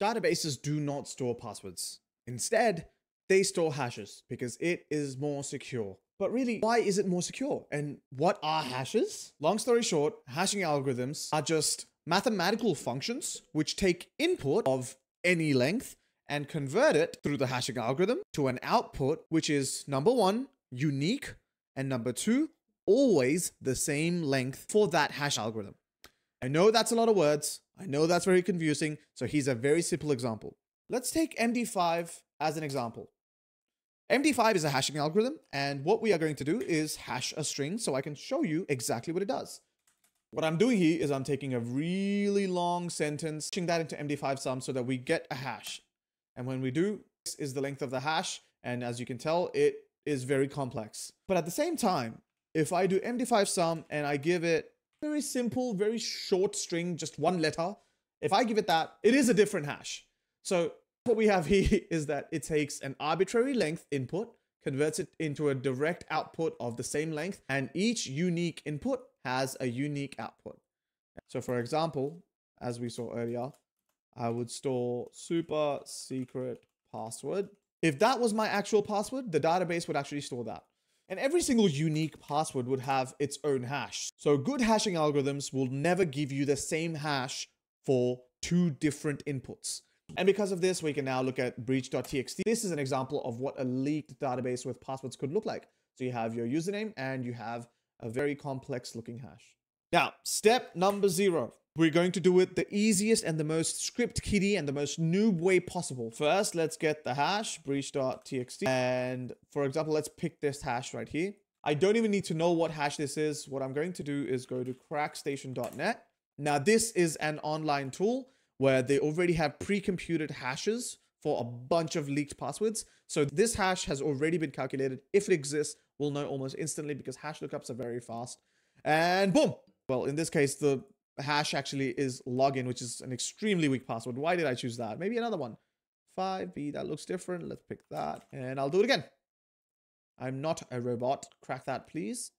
Databases do not store passwords. Instead, they store hashes because it is more secure. But really, why is it more secure? And what are hashes? Long story short, hashing algorithms are just mathematical functions which take input of any length and convert it through the hashing algorithm to an output which is number one, unique, and number two, always the same length for that hash algorithm. I know that's a lot of words. I know that's very confusing. So here's a very simple example. Let's take MD5 as an example. MD5 is a hashing algorithm, and what we are going to do is hash a string so I can show you exactly what it does. What I'm doing here is I'm taking a really long sentence, pushing that into MD5 sum so that we get a hash. And when we do, this is the length of the hash, and as you can tell, it is very complex. But at the same time, if I do MD5 sum and I give it very simple, very short string, just one letter, if I give it that, it is a different hash. So what we have here is that it takes an arbitrary length input, converts it into a direct output of the same length, and each unique input has a unique output. So for example, as we saw earlier, I would store super secret password. If that was my actual password, the database would actually store that. And every single unique password would have its own hash. So good hashing algorithms will never give you the same hash for two different inputs. And because of this, we can now look at breach.txt. This is an example of what a leaked database with passwords could look like. So you have your username and you have a very complex looking hash. Now, step number zero. We're going to do it the easiest and the most script kiddie and the most noob way possible. First, let's get the hash, breach.txt. And for example, let's pick this hash right here. I don't even need to know what hash this is. What I'm going to do is go to crackstation.net. Now, this is an online tool where they already have pre-computed hashes for a bunch of leaked passwords. So this hash has already been calculated. If it exists, we'll know almost instantly because hash lookups are very fast. And boom. Well, in this case, the hash actually is login, which is an extremely weak password. Why did I choose that? Maybe another one. 5b, that looks different. Let's pick that and I'll do it again. I'm not a robot. Crack that, please.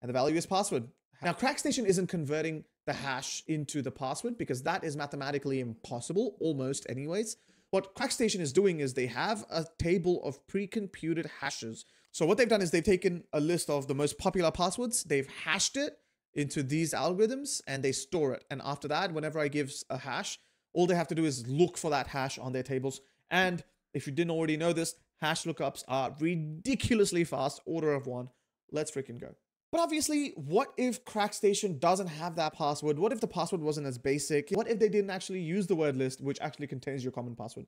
And the value is password. Now, CrackStation isn't converting the hash into the password because that is mathematically impossible, almost anyways. What CrackStation is doing is they have a table of pre-computed hashes. So what they've done is they've taken a list of the most popular passwords, they've hashed it into these algorithms and they store it. And after that, whenever I give a hash, all they have to do is look for that hash on their tables. And if you didn't already know this, hash lookups are ridiculously fast, order of one. Let's freaking go. But obviously, what if CrackStation doesn't have that password? What if the password wasn't as basic? What if they didn't actually use the word list, which actually contains your common password?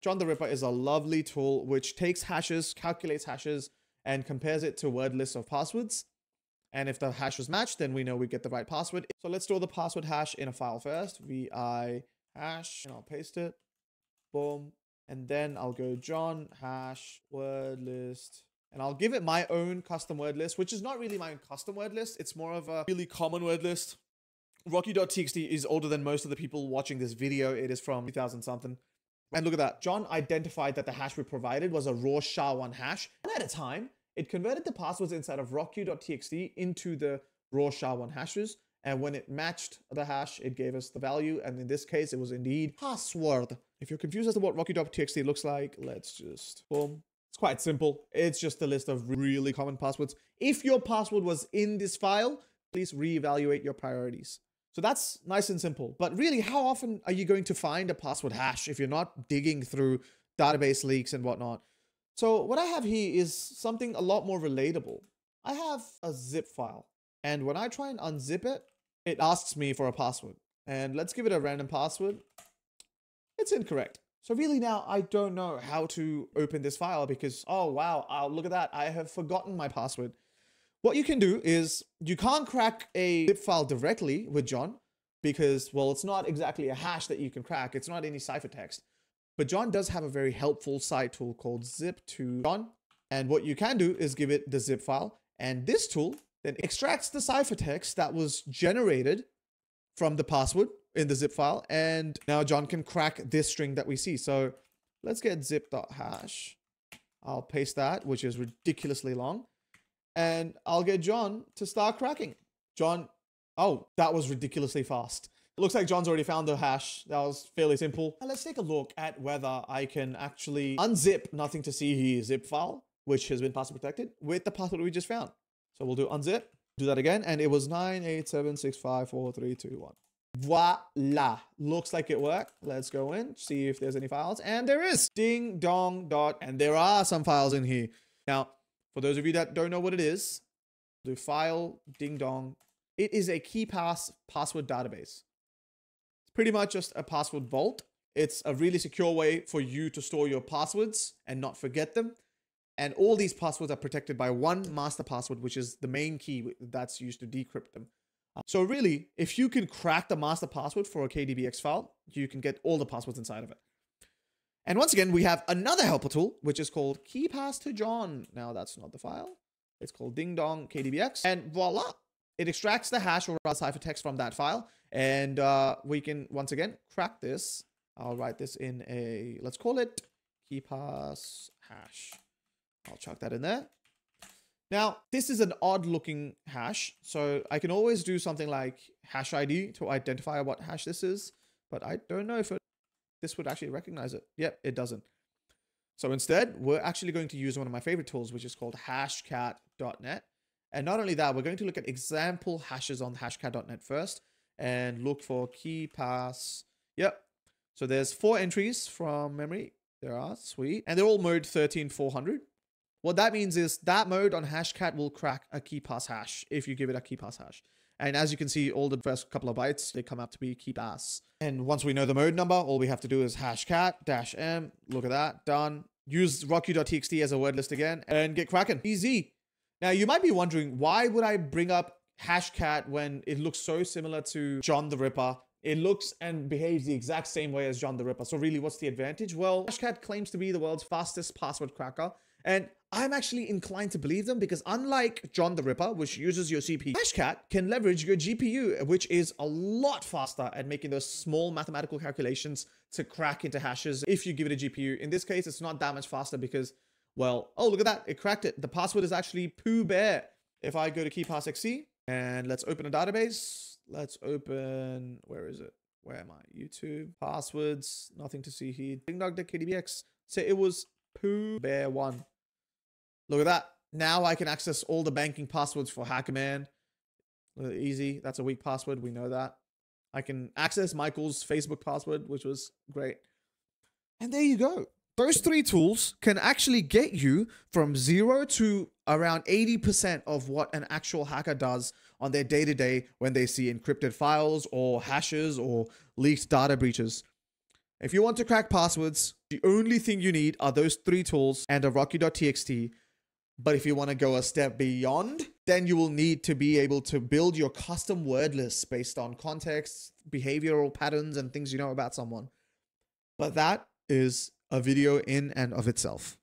John the Ripper is a lovely tool which takes hashes, calculates hashes, and compares it to word lists of passwords. And if the hash was matched, then we know we get the right password. So let's store the password hash in a file first. vi hash, and I'll paste it. Boom. And then I'll go John hash word list and I'll give it my own custom word list, which is not really my own custom word list. It's more of a really common word list. Rocky.txt is older than most of the people watching this video. It is from 2000 something. And look at that. John identified that the hash we provided was a raw SHA-1 hash. And at a time, it converted the passwords inside of rocky.txt into the raw SHA-1 hashes. And when it matched the hash, it gave us the value. And in this case, it was indeed password. If you're confused as to what rocky.txt looks like, let's just boom, it's quite simple. It's just a list of really common passwords. If your password was in this file, please reevaluate your priorities. So that's nice and simple. But really, how often are you going to find a password hash if you're not digging through database leaks and whatnot? So what I have here is something a lot more relatable. I have a zip file. And when I try and unzip it, it asks me for a password. And let's give it a random password. It's incorrect. So really now I don't know how to open this file because, oh wow, oh, look at that. I have forgotten my password. What you can do is you can't crack a zip file directly with John because, well, it's not exactly a hash that you can crack. It's not any ciphertext. But John does have a very helpful side tool called zip2john. And what you can do is give it the zip file. And this tool then extracts the ciphertext that was generated from the password in the zip file. And now John can crack this string that we see. So let's get zip.hash. I'll paste that, which is ridiculously long. And I'll get John to start cracking. John, oh, that was ridiculously fast. Looks like John's already found the hash. That was fairly simple. And let's take a look at whether I can actually unzip nothing to see here zip file, which has been password protected, with the password we just found. So we'll do unzip, do that again, and it was 987654321. Voila. Looks like it worked. Let's go in, see if there's any files. And there is. Ding dong dot. And there are some files in here. Now, for those of you that don't know what it is, do file ding dong. It is a key pass password database. Pretty much just a password vault. It's a really secure way for you to store your passwords and not forget them. And all these passwords are protected by one master password, which is the main key that's used to decrypt them. Uh, so really, if you can crack the master password for a KDBX file, you can get all the passwords inside of it. And once again, we have another helper tool, which is called KeePass to John. Now that's not the file. It's called Ding Dong KDBX. And voila, it extracts the hash or ciphertext from that file. And uh, we can, once again, crack this. I'll write this in a, let's call it key pass hash. I'll chuck that in there. Now, this is an odd looking hash, so I can always do something like hash ID to identify what hash this is, but I don't know if it, this would actually recognize it. Yep, it doesn't. So instead, we're actually going to use one of my favorite tools, which is called hashcat.net. And not only that, we're going to look at example hashes on hashcat.net first and look for key pass. Yep. So there's four entries from memory. There are, sweet. And they're all mode 13400. What that means is that mode on Hashcat will crack a key pass hash if you give it a key pass hash. And as you can see, all the first couple of bytes, they come out to be key pass. And once we know the mode number, all we have to do is hashcat dash m. Look at that, done. Use rockyou.txt as a word list again and get cracking. Easy. Now you might be wondering, why would I bring up hashcat when it looks so similar to John the Ripper it looks and behaves the exact same way as John the Ripper. So really, what's the advantage? Well, Hashcat claims to be the world's fastest password cracker. And I'm actually inclined to believe them because unlike John the Ripper, which uses your CPU, Hashcat can leverage your GPU, which is a lot faster at making those small mathematical calculations to crack into hashes if you give it a GPU. In this case, it's not that much faster because, well, oh, look at that. It cracked it. The password is actually Pooh Bear. If I go to KeePassXC and let's open a database, let's open, where is it? Where am I? YouTube, passwords, nothing to see here. Ding dong, KDBX. So it was Pooh Bear 1. Look at that. Now I can access all the banking passwords for Hackerman. Easy. That's a weak password. We know that. I can access Michael's Facebook password, which was great. And there you go. Those three tools can actually get you from zero to around 80% of what an actual hacker does on their day to day when they see encrypted files or hashes or leaked data breaches. If you want to crack passwords, the only thing you need are those three tools and a rocky.txt but if you want to go a step beyond, then you will need to be able to build your custom word lists based on context, behavioral patterns, and things you know about someone. But that is a video in and of itself.